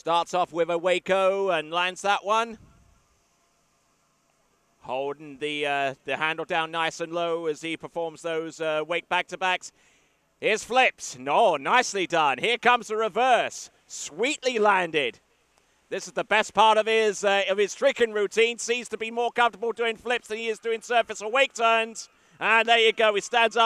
Starts off with a Waco and lands that one. Holding the uh, the handle down nice and low as he performs those uh, wake back to backs. Here's flips. No, nicely done. Here comes the reverse. Sweetly landed. This is the best part of his uh, of his tricking routine. Seems to be more comfortable doing flips than he is doing surface or wake turns. And there you go. He stands up.